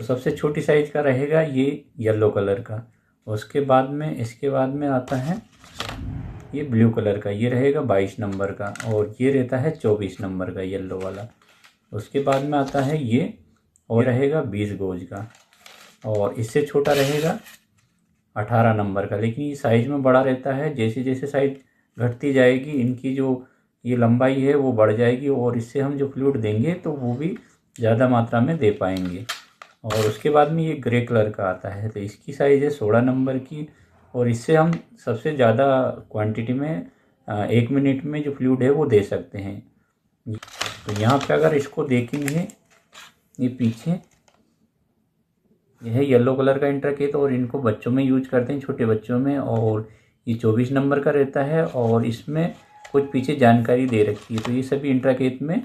तो सबसे छोटी साइज़ का रहेगा ये येलो कलर का। उसके बाद में, इसके बाद में आता है ये ब्लू कलर का, ये रहेगा बाईस नंबर का और ये रहता है चौबीस नंबर का येलो वाला। उसके बाद में आता है ये और रहेगा बीस गोज का और इससे छोटा रहेगा अठारह नंबर का। लेकिन ये साइज़ में बड़ा रहता है, जैसे जैसे साइज़ घटती जाएगी, इनकी जो ये लंबाई है वो बढ़ जाएगी और इससे हम जो फ्लूड देंगे तो वो भी ज़्यादा मात्रा में दे पाएँगे। और उसके बाद में ये ग्रे कलर का आता है। तो इसकी साइज़ है सोलह नंबर की और इससे हम सबसे ज़्यादा क्वांटिटी में एक मिनट में जो फ्लूड है वो दे सकते हैं। तो यहाँ पे अगर इसको देखेंगे, ये पीछे, यह है येलो कलर का इंटरकेत और इनको बच्चों में यूज़ करते हैं, छोटे बच्चों में और ये चौबीस नंबर का रहता है और इसमें कुछ पीछे जानकारी दे रखी है। तो ये सभी इंट्राकेत में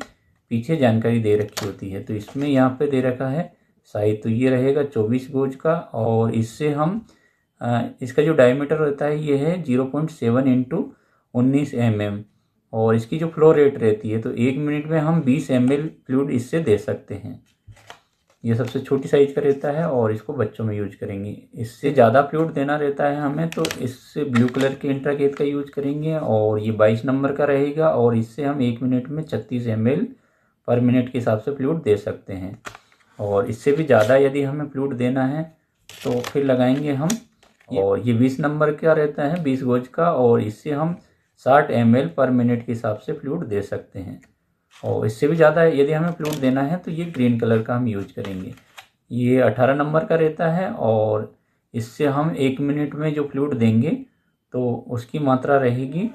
पीछे जानकारी दे रखी होती है। तो इसमें यहाँ पे दे रखा है साइज़ तो ये रहेगा चौबीस गोज का, और इससे हम इसका जो डायमीटर रहता है ये है ज़ीरो पॉइंट सेवन इंटू उन्नीस एम एम और इसकी जो फ्लो रेट रहती है तो एक मिनट में हम बीस एम एल फ्लूड इससे दे सकते हैं। ये सबसे छोटी साइज़ का रहता है और इसको बच्चों में यूज़ करेंगे। इससे ज़्यादा फ्लूड देना रहता है हमें तो इससे ब्लू कलर के इंट्राकेत का यूज़ करेंगे और ये बाईस नंबर का रहेगा और इससे हम एक मिनट में छत्तीस एम पर मिनट के हिसाब से फ्लूड दे सकते हैं। और इससे भी ज़्यादा यदि हमें फ्लूड देना है तो फिर लगाएँगे हम। और ये बीस नंबर का रहता है? बीस गोज का और इससे हम साठ एम पर मिनट के हिसाब से फ्लूड दे सकते हैं। और इससे भी ज़्यादा यदि हमें फ्लूड देना है तो ये ग्रीन कलर का हम यूज़ करेंगे। ये अठारह नंबर का रहता है और इससे हम एक मिनट में जो फ्लूड देंगे तो उसकी मात्रा रहेगी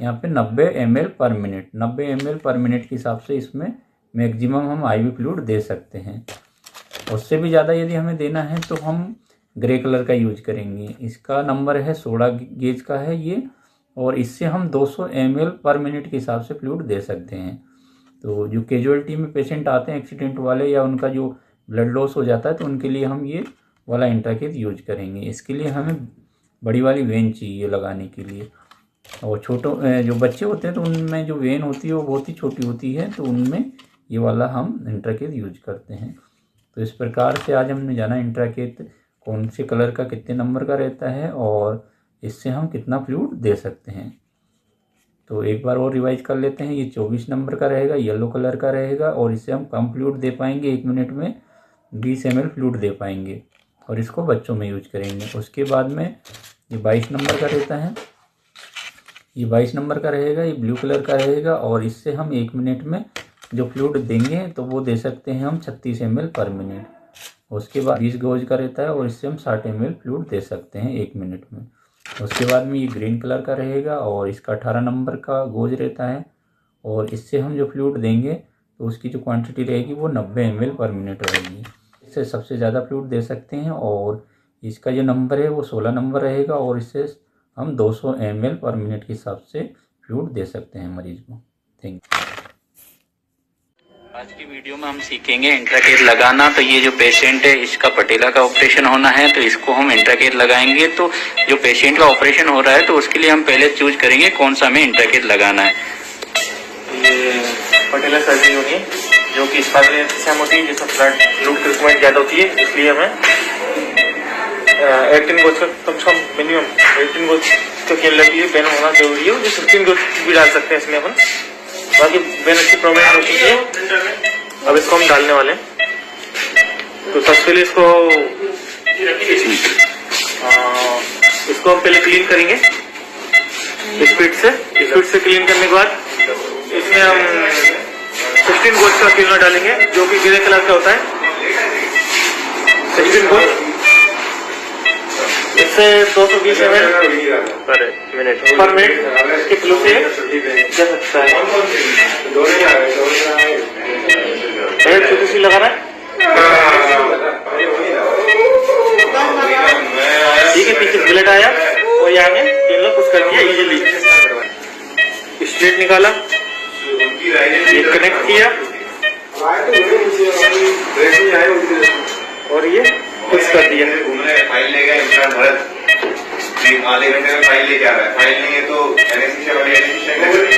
यहाँ पे नब्बे एम पर मिनट। नब्बे एम पर मिनट के हिसाब से इसमें मैक्सिमम हम आई वी फ्लूड दे सकते हैं। उससे भी ज़्यादा यदि हमें देना है तो हम ग्रे कलर का यूज़ करेंगे। इसका नंबर है सोलह, गेज का है ये, और इससे हम 200 सौ पर मिनट के हिसाब से फ्लूड दे सकते हैं। तो जो कैजुअलिटी में पेशेंट आते हैं एक्सीडेंट वाले, या उनका जो ब्लड लॉस हो जाता है तो उनके लिए हम ये वाला इंट्राकेट यूज़ करेंगे। इसके लिए हमें बड़ी वाली वेन चाहिए लगाने के लिए। और छोटों जो बच्चे होते हैं तो उनमें जो वेन होती है, वो बहुत ही छोटी होती है तो उनमें ये वाला हम इंट्राकेट यूज़ करते हैं। तो इस प्रकार से आज हमने जाना इंट्राकेट कौन से कलर का कितने नंबर का रहता है और इससे हम कितना फ्लूड दे सकते हैं। तो एक बार और रिवाइज कर लेते हैं। ये चौबीस नंबर का रहेगा येलो कलर का रहेगा और इससे हम कम फ्लूड दे पाएँगे। एक मिनट में बीस एम फ्लूड दे पाएँगे और इसको बच्चों में यूज़ करेंगे। उसके बाद में ये बाईस नंबर का रहता है। ये बाईस नंबर का रहेगा, ये ब्लू कलर का रहेगा और इससे हम एक मिनट में जो फ्लूड देंगे तो वो दे सकते हैं हम छत्तीस एम पर मिनट। उसके बाद बीस गोज का रहता है और इससे हम साठ एम फ्लूड दे सकते हैं एक मिनट में। उसके बाद में ये ग्रीन कलर का रहेगा और इसका अठारह नंबर का गोज रहता है। और इससे हम जो फ्लूड देंगे तो उसकी जो क्वांटिटी रहेगी, वो नब्बे एम पर मिनट रहेगी। इससे सबसे ज़्यादा फ्लूड दे सकते हैं और इसका जो नंबर है, वो सोलह नंबर रहेगा और इससे हम दो सौ पर मिनट के हिसाब से फ्लूड दे सकते हैं मरीज़ को। Thank you. आज की वीडियो में हम सीखेंगे इंट्राकेट लगाना। तो ये जो पेशेंट है, इसका पटेला का ऑपरेशन होना है तो इसको हम इंट्राकेट लगाएँगे। तो जो पेशेंट का ऑपरेशन हो रहा है तो उसके लिए हम पहले चूज़ करेंगे कौन सा हमें इंट्राकेट लगाना है। ये पटेला सर्जरी होनी है जो कि इस से हम होती है, जिसमें ब्लड लूट रिक्वायरमेंट ज़्यादा होती है, इसलिए हमें एटीन गोज का कम से कम मिनिमम एटीन गोज का खेल के लिए पेन होना ज़रूरी है जो फिफ्टीन गोज भी डाल सकते हैं, इसमें अपन। बाकी वेन अच्छी प्रोमिनेंट हो चुकी है अब इसको हम डालने वाले हैं। तो सबसे पहले इसको इसको हम पहले क्लीन करेंगे। स्पीड से। स्पीड से क्लीन करने के बाद इसमें हम 16 गोल्ड का क्लीनर डालेंगे, जो कि ग्रे कलर का होता है। 16 गोल्ड इससे दो सौ बीस M L per minute. Per minute के फ्लो से। जा सकता है। छोटी सी लगा रहा है। ठीक है पीछे बुलेट आया। और यहाँ में तीन लोग कुछ कर दिया इजीली स्ट्रेट निकाला। ये कनेक्ट किया। और ये फिक्स कर दिया। हमने फ़ाइल ले गया इमरान भरत एक आधे घंटे में फ़ाइल लेके आ रहा है। फ़ाइल नहीं है तो एन एस वाली एन एस